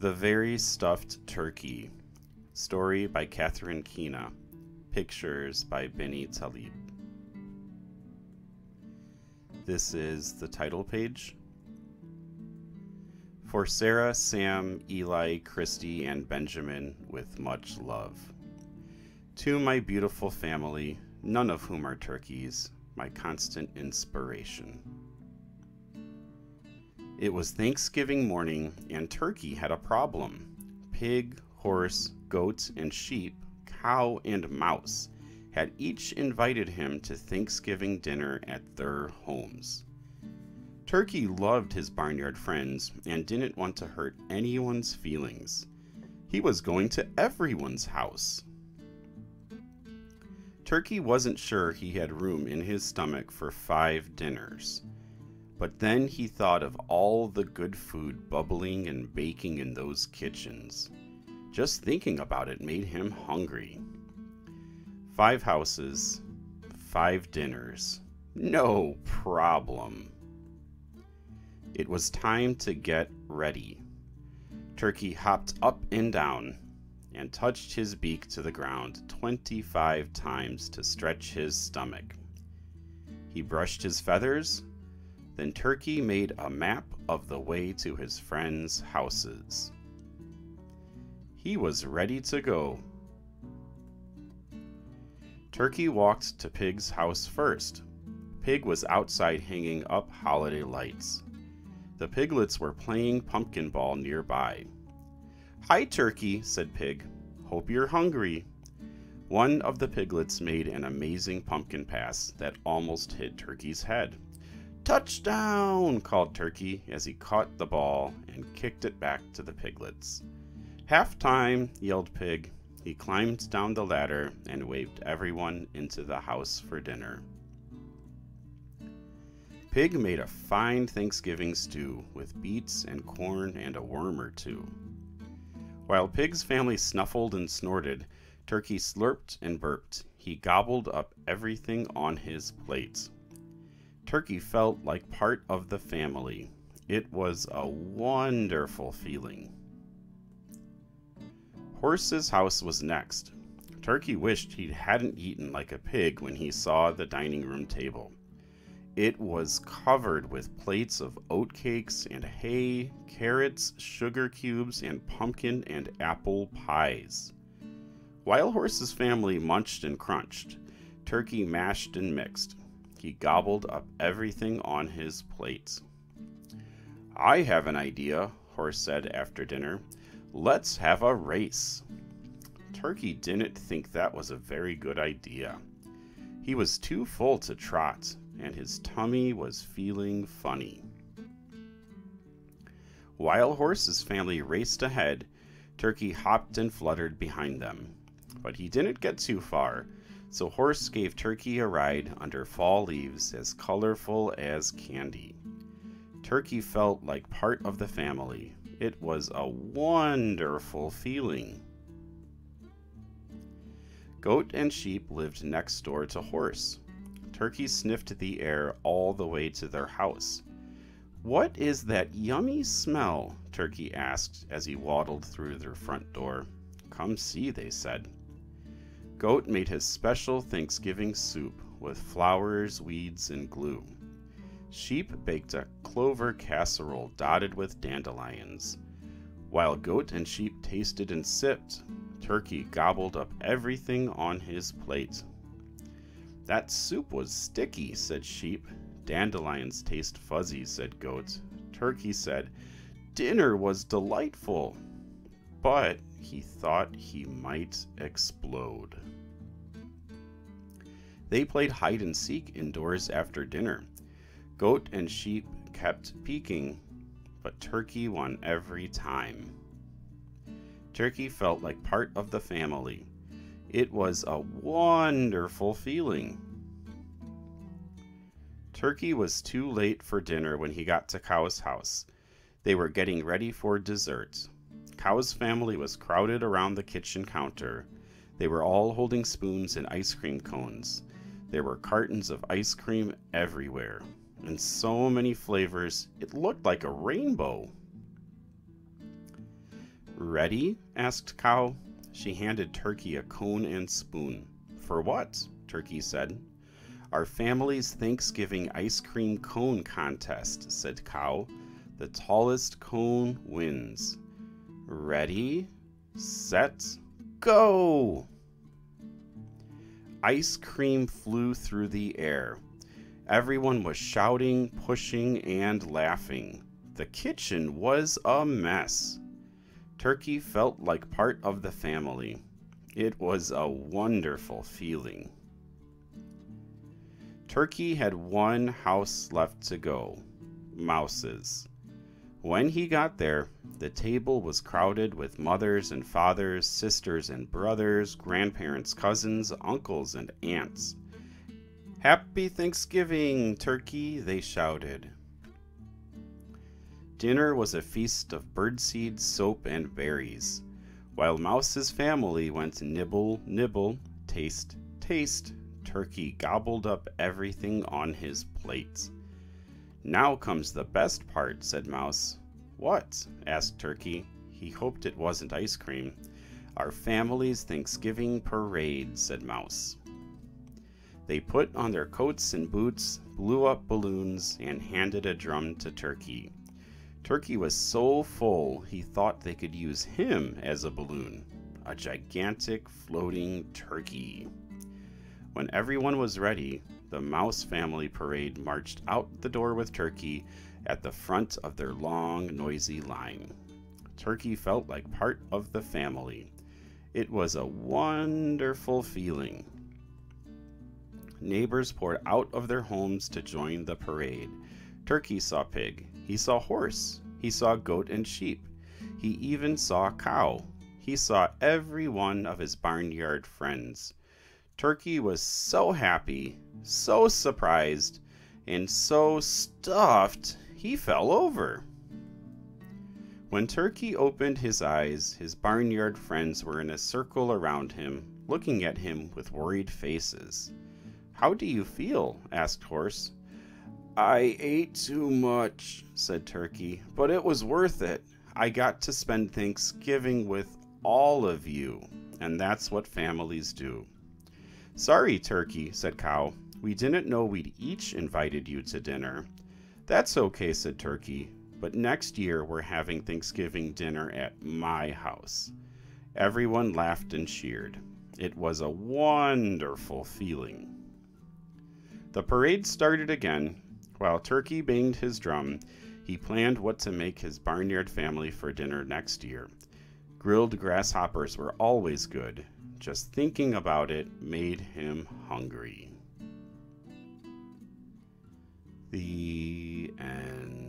The Very Stuffed Turkey. Story by Katharine Kenah. Pictures by Binny Talib. This is the title page. For Sarah, Sam, Eli, Christy, and Benjamin, with much love. To my beautiful family, none of whom are turkeys, my constant inspiration. It was Thanksgiving morning, and Turkey had a problem. Pig, horse, goat, and sheep, cow, and mouse had each invited him to Thanksgiving dinner at their homes. Turkey loved his barnyard friends and didn't want to hurt anyone's feelings. He was going to everyone's house. Turkey wasn't sure he had room in his stomach for five dinners. But then he thought of all the good food bubbling and baking in those kitchens. Just thinking about it made him hungry. Five houses, five dinners. No problem. It was time to get ready. Turkey hopped up and down and touched his beak to the ground 25 times to stretch his stomach. He brushed his feathers then Turkey made a map of the way to his friends' houses. He was ready to go. Turkey walked to Pig's house first. Pig was outside hanging up holiday lights. The piglets were playing pumpkin ball nearby. Hi, Turkey, said Pig. Hope you're hungry. One of the piglets made an amazing pumpkin pass that almost hit Turkey's head. Touchdown! called Turkey as he caught the ball and kicked it back to the piglets. Half time, yelled Pig. He climbed down the ladder and waved everyone into the house for dinner. Pig made a fine Thanksgiving stew with beets and corn and a worm or two. While Pig's family snuffled and snorted, Turkey slurped and burped. He gobbled up everything on his plate. Turkey felt like part of the family. It was a wonderful feeling. Horse's house was next. Turkey wished he hadn't eaten like a pig when he saw the dining room table. It was covered with plates of oatcakes and hay, carrots, sugar cubes, and pumpkin and apple pies. While Horse's family munched and crunched, Turkey mashed and mixed. He gobbled up everything on his plate. I have an idea, Horse said after dinner. Let's have a race. Turkey didn't think that was a very good idea. He was too full to trot, and his tummy was feeling funny. While Horse's family raced ahead, Turkey hopped and fluttered behind them. But he didn't get too far so Horse gave Turkey a ride under fall leaves as colorful as candy. Turkey felt like part of the family. It was a wonderful feeling. Goat and sheep lived next door to Horse. Turkey sniffed the air all the way to their house. What is that yummy smell? Turkey asked as he waddled through their front door. Come see, they said. Goat made his special Thanksgiving soup with flowers, weeds, and glue. Sheep baked a clover casserole dotted with dandelions. While goat and sheep tasted and sipped, Turkey gobbled up everything on his plate. That soup was sticky, said Sheep. Dandelions taste fuzzy, said Goat. Turkey said, Dinner was delightful, but he thought he might explode. They played hide and seek indoors after dinner. Goat and sheep kept peeking, but Turkey won every time. Turkey felt like part of the family. It was a wonderful feeling. Turkey was too late for dinner when he got to Cow's house. They were getting ready for dessert. Cow's family was crowded around the kitchen counter. They were all holding spoons and ice cream cones. There were cartons of ice cream everywhere, and so many flavors it looked like a rainbow. Ready? asked Cow. She handed Turkey a cone and spoon. For what? Turkey said. Our family's Thanksgiving ice cream cone contest, said Cow. The tallest cone wins. Ready, set, go! Ice cream flew through the air. Everyone was shouting, pushing, and laughing. The kitchen was a mess. Turkey felt like part of the family. It was a wonderful feeling. Turkey had one house left to go Mouse's. When he got there, the table was crowded with mothers and fathers, sisters and brothers, grandparents, cousins, uncles, and aunts. Happy Thanksgiving, Turkey, they shouted. Dinner was a feast of birdseed, soap, and berries, while Mouse's family went nibble, nibble, taste, taste. Turkey gobbled up everything on his plate. Now comes the best part, said Mouse. What? asked Turkey. He hoped it wasn't ice cream. Our family's Thanksgiving parade, said Mouse. They put on their coats and boots, blew up balloons, and handed a drum to Turkey. Turkey was so full he thought they could use him as a balloon. A gigantic floating turkey. When everyone was ready, the Mouse family parade marched out the door with Turkey at the front of their long, noisy line. Turkey felt like part of the family. It was a wonderful feeling. Neighbors poured out of their homes to join the parade. Turkey saw pig, he saw horse, he saw goat and sheep, he even saw cow. He saw every one of his barnyard friends. Turkey was so happy, so surprised, and so stuffed he fell over. When Turkey opened his eyes, his barnyard friends were in a circle around him, looking at him with worried faces. How do you feel? asked Horse. I ate too much, said Turkey, but it was worth it. I got to spend Thanksgiving with all of you, and that's what families do. Sorry, Turkey, said Cow. We didn't know we'd each invited you to dinner. That's okay, said Turkey, but next year we're having Thanksgiving dinner at my house. Everyone laughed and cheered. It was a wonderful feeling. The parade started again, while Turkey banged his drum, he planned what to make his barnyard family for dinner next year. Grilled grasshoppers were always good. Just thinking about it made him hungry. The end.